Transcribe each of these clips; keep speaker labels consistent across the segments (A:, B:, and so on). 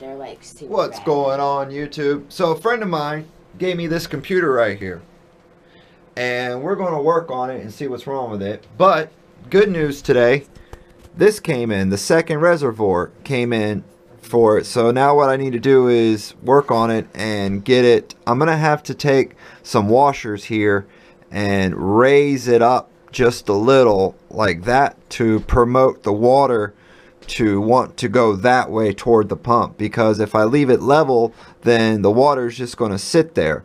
A: they're like super.
B: What's
A: bad.
B: going on YouTube? So a friend of mine gave me this computer right here. And we're going to work on it and see what's wrong with it. But good news today. This came in. The second reservoir came in for it. So now what I need to do is work on it and get it. I'm going to have to take some washers here and raise it up just a little like that to promote the water to want to go that way toward the pump because if I leave it level then the water is just going to sit there.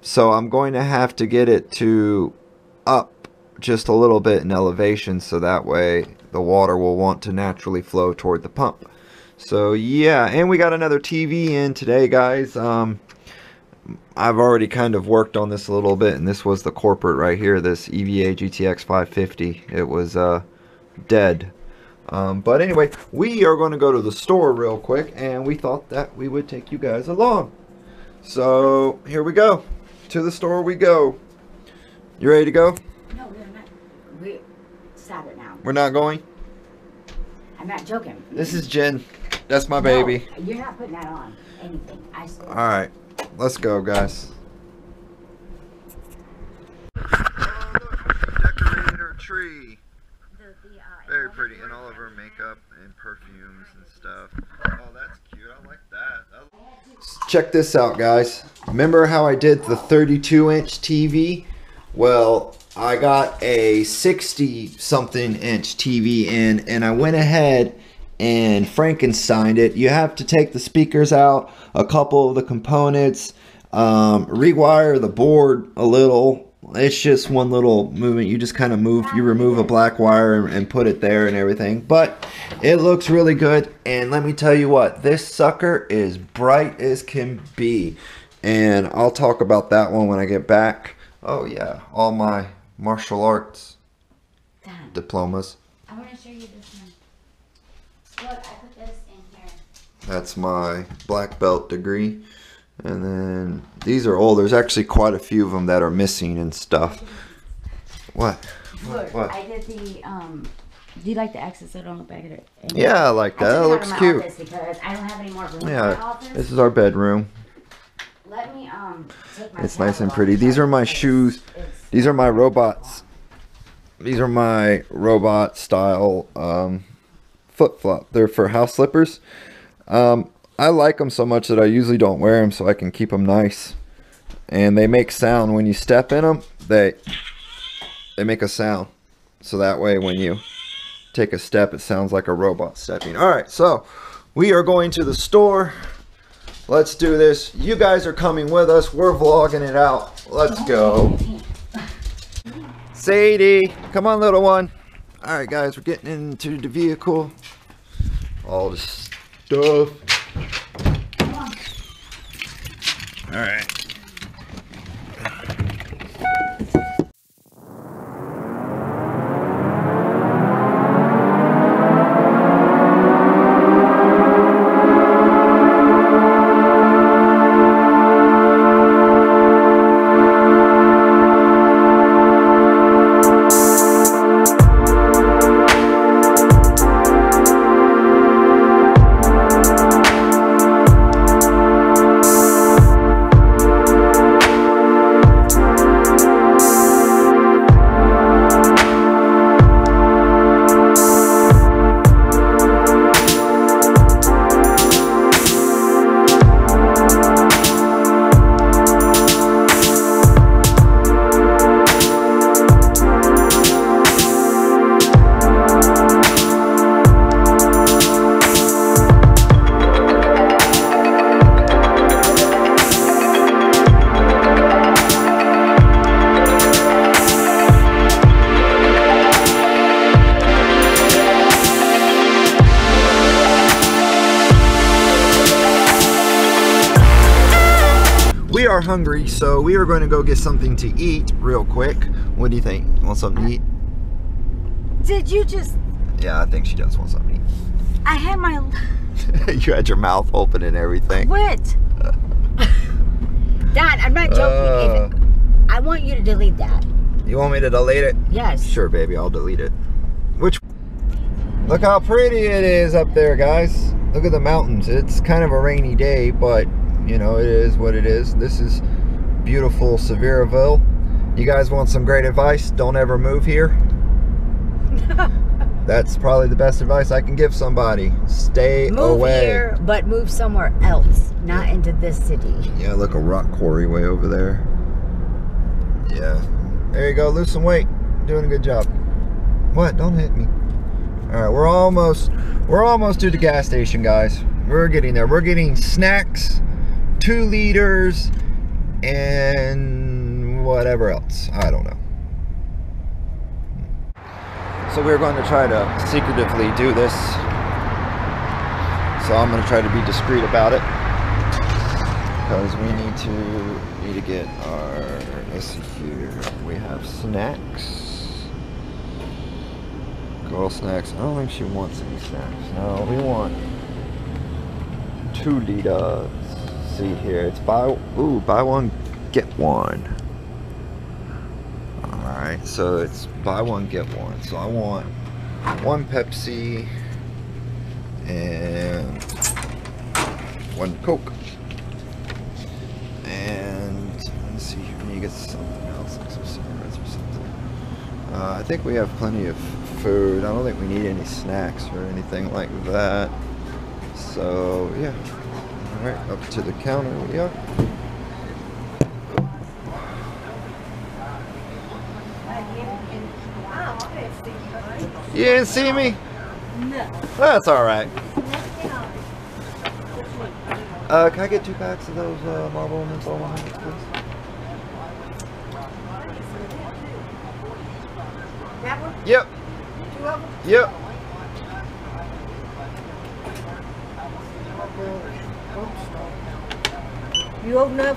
B: So I'm going to have to get it to up just a little bit in elevation so that way the water will want to naturally flow toward the pump. So yeah and we got another TV in today guys. Um, I've already kind of worked on this a little bit and this was the corporate right here this EVGA GTX 550 it was uh, dead um, but anyway, we are going to go to the store real quick, and we thought that we would take you guys along. So here we go. To the store we go. You ready to go?
A: No, we're not. We stop it now.
B: We're not going.
A: I'm not joking.
B: This is Jen. That's my
A: No,
B: baby.
A: you're not putting that on anything. I swear.
B: All right, let's go, guys. Uh, look, decorator tree. Very pretty, and all of her makeup and perfumes and stuff. Oh, that's cute. I like that. Check this out, guys. Remember how I did the 32 inch TV? Well, I got a 60 something inch TV in, and I went ahead and Frankensteined it. You have to take the speakers out, a couple of the components, um, rewire the board a little. It's just one little movement. You just kind of move, you remove a black wire and, and put it there and everything. But it looks really good. And let me tell you what, this sucker is bright as can be. And I'll talk about that one when I get back. Oh yeah, all my martial arts
A: Dad,
B: diplomas.
A: I want to show you this one. Look, I put this in here.
B: That's my black belt degree. And then these are old. There's actually quite a few of them that are missing and stuff. What?
A: Look,
B: What?
A: I did the um. Do you like the access that on the back of it?
B: Yeah, I like that. That
A: took it out
B: looks cute.
A: Because I don't have any more room
B: Yeah, this is our bedroom.
A: Let me um take my
B: It's nice and pretty. These are my shoes. These are my robots. These are my robot style um, flip flop. They're for house slippers. Um, I like them so much that I usually don't wear them so I can keep them nice. And they make sound when you step in them. They they make a sound. So that way when you take a step it sounds like a robot stepping. All right, so we are going to the store. Let's do this. You guys are coming with us. We're vlogging it out. Let's go. Sadie, come on, little one. All right, guys, we're getting into the vehicle. All the stuff. All right. We are hungry, so we are going to go get something to eat real quick. What do you think? Want something to eat?
A: Did you just?
B: Yeah, I think she does want something to eat.
A: I had my
B: you had your mouth open and everything.
A: what? Dad, I'm not joking.
B: Uh,
A: I want you to delete that.
B: you want me to delete it?
A: Yes.
B: Sure, baby, I'll delete it. Which? Look how pretty it is up there, guys. Look at the mountains. It's kind of a rainy day, but you know, it is what it is. This is beautiful Sevierville. You guys want some great advice? Don't ever move here. That's probably the best advice I can give somebody. Stay
C: Move
B: away.
C: here, but move somewhere else, not into this city.
B: Yeah, look, a rock quarry way over there. Yeah. There you go, lose some weight. Doing a good job. What? Don't hit me. Alright, we're almost we're almost to the gas station, guys. We're getting there. We're getting snacks, two liters, and whatever else. I don't know. So we're going to try to secretively do this. So I'm going to try to be discreet about it because we need to need to get our let's see here we have snacks girl snacks I don't think she wants any snacks no we want two liters see here it's buy ooh buy one get one all right so it's buy one get one so I want one Pepsi and one Coke and let's see here, need get something else, like some cigarettes or something. Uh, I think we have plenty of food. I don't think we need any snacks or anything like that. So yeah. All right, up to the counter we are. You didn't see me?
C: No.
B: That's all right. Uh, can I get two packs of those uh, Marlboro Menthol 100s, please?
C: That?
B: Yep. Yep.
C: You old enough?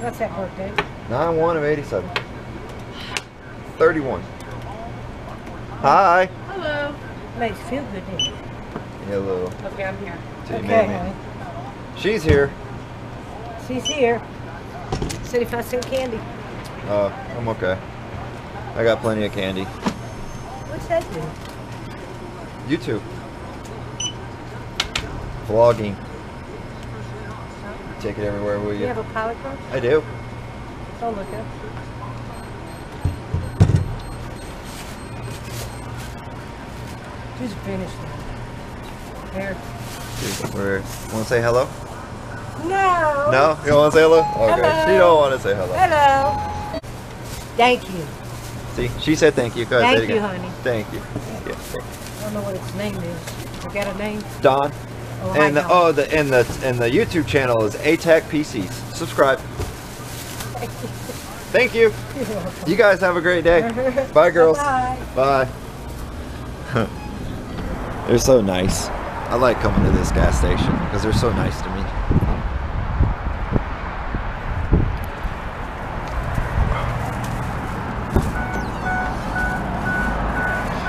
C: What's that birthday?
B: 9 1 of 87. 31. Hi.
D: Hello.
C: Makes you feel good, doesn't it?
B: Hello.
D: Okay, I'm here.
B: to
C: Okay,
B: Mamie.
C: honey.
B: She's here.
C: She's here. Seventy-five cent candy.
B: Uh, I'm okay. I got plenty of candy.
C: What's that do?
B: YouTube. Vlogging. Take it everywhere will
C: You
B: you.
C: have a pilot car?
B: I do.
C: Oh, look up. She's finished now. There.
B: Where? Want to say hello?
C: No.
B: No? You don't want to say hello? Okay.
C: Hello.
B: She don't want to say hello.
C: Hello. Thank you.
B: See, she said thank you. Go ahead,
C: Thank you, honey.
B: Thank you. Yeah.
C: I don't know what its name is. I got a name?
B: Don.
C: Oh,
B: And the, oh, the and the and the YouTube channel is A Tech PCs. Subscribe. Thank you. You guys have a great day. Bye, girls.
C: Bye.
B: Bye. they're so nice. I like coming to this gas station because they're so nice to me.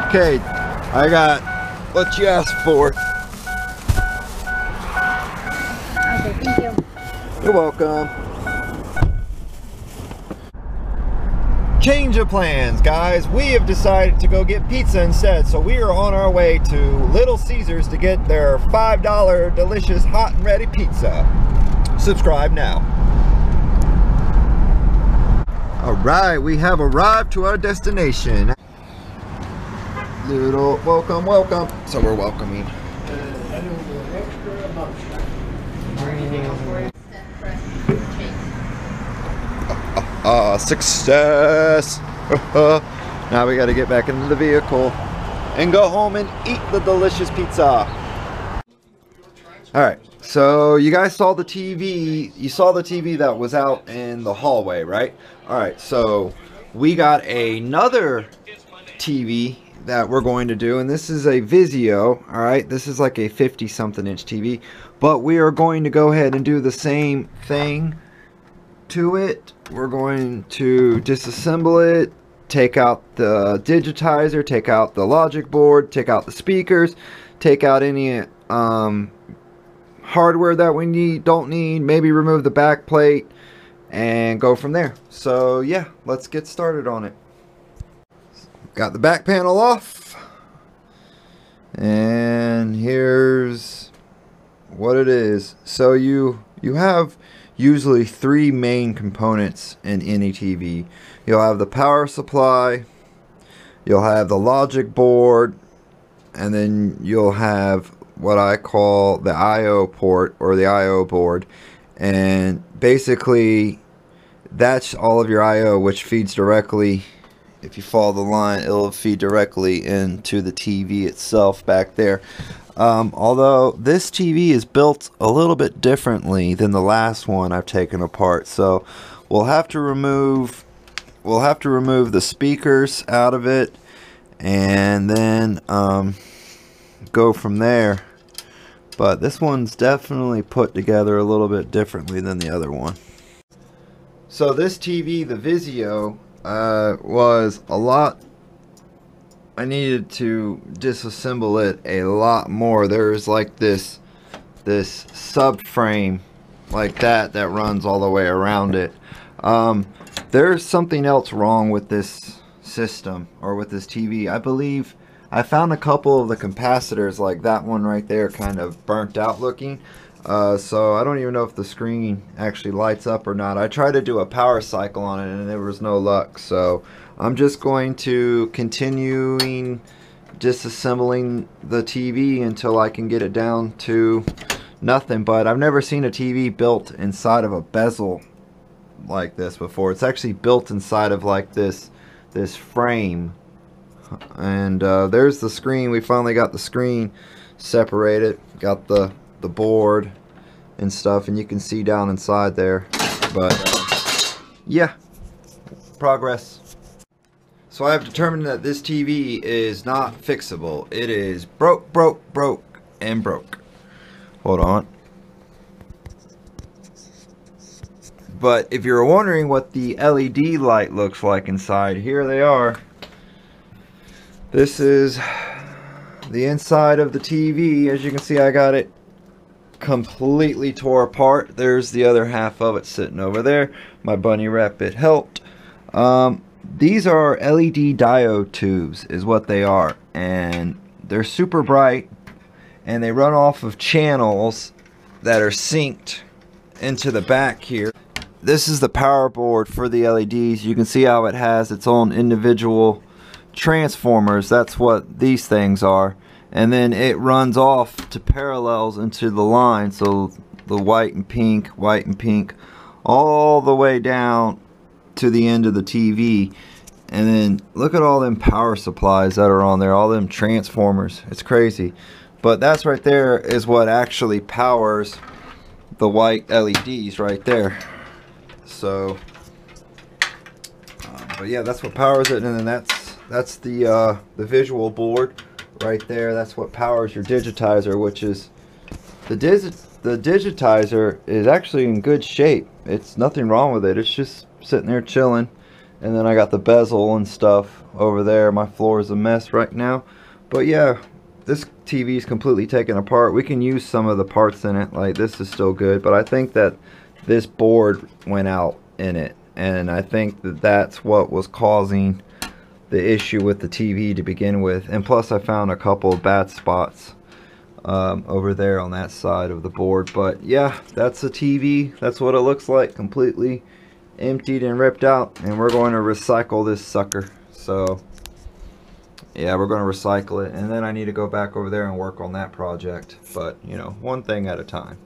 B: Okay, I got what you asked for. You're welcome. Change of plans, guys. We have decided to go get pizza instead. So we are on our way to Little Caesars to get their $5 delicious hot and ready pizza. Subscribe now. All right, we have arrived to our destination. Little welcome, welcome. So we're welcoming. Ah, success! now we got to get back into the vehicle and go home and eat the delicious pizza. All right, so you guys saw the TV. You saw the TV that was out in the hallway, right? All right, so we got another TV that we're going to do, and this is a Vizio. All right, this is like a 50 something inch TV, but we are going to go ahead and do the same thing to it. We're going to disassemble it, take out the digitizer, take out the logic board, take out the speakers, take out any um, hardware that we need, don't need, maybe remove the back plate, and go from there. So yeah, let's get started on it. Got the back panel off. and here's what it is. So you you have usually three main components in any TV. You'll have the power supply, you'll have the logic board, and then you'll have what I call the IO port or the IO board. And basically that's all of your IO which feeds directly if you follow the line it'll feed directly into the TV itself back there um, although this TV is built a little bit differently than the last one I've taken apart so we'll have to remove we'll have to remove the speakers out of it and then um, go from there but this one's definitely put together a little bit differently than the other one so this TV, the Vizio, uh, was a lot. I needed to disassemble it a lot more. There's like this, this subframe, like that, that runs all the way around it. Um, there's something else wrong with this system or with this TV. I believe I found a couple of the capacitors, like that one right there, kind of burnt out looking. Uh, so I don't even know if the screen actually lights up or not. I tried to do a power cycle on it and there was no luck. So I'm just going to continuing disassembling the TV until I can get it down to nothing. But I've never seen a TV built inside of a bezel like this before. It's actually built inside of like this this frame. And uh, there's the screen. We finally got the screen separated. Got the the board and stuff and you can see down inside there but uh, yeah progress. So I have determined that this TV is not fixable. It is broke broke broke and broke. Hold on. But if you're wondering what the LED light looks like inside here they are. This is the inside of the TV as you can see I got it completely tore apart. There's the other half of it sitting over there. My bunny wrap it helped. Um, these are LED diode tubes is what they are and they're super bright and they run off of channels that are synced into the back here. This is the power board for the LEDs. You can see how it has its own individual transformers. That's what these things are. And then it runs off to parallels into the line so the white and pink white and pink all the way down to the end of the TV and then look at all them power supplies that are on there all them transformers. It's crazy. But that's right there is what actually powers the white LEDs right there. So uh, but yeah that's what powers it and then that's that's the uh, the visual board right there. That's what powers your digitizer which is the digi the digitizer is actually in good shape. It's nothing wrong with it. It's just sitting there chilling. And then I got the bezel and stuff over there. My floor is a mess right now. But yeah this TV is completely taken apart. We can use some of the parts in it. Like this is still good. But I think that this board went out in it. And I think that that's what was causing the issue with the TV to begin with. And plus I found a couple of bad spots um, over there on that side of the board. But yeah, that's the TV. That's what it looks like. Completely emptied and ripped out. And we're going to recycle this sucker. So yeah, we're going to recycle it. And then I need to go back over there and work on that project. But, you know, one thing at a time.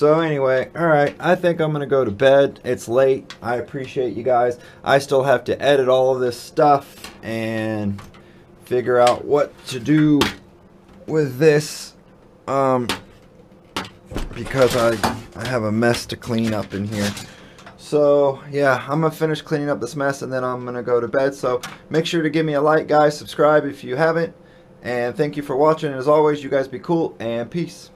B: So anyway, alright, I think I'm going to go to bed. It's late. I appreciate you guys. I still have to edit all of this stuff and figure out what to do with this. Um, because I, I have a mess to clean up in here. So, yeah, I'm to finish cleaning up this mess and then I'm to go to bed. So, make sure to give me a like, guys. Subscribe if you haven't. And thank you for watching. As always, you guys be cool and peace.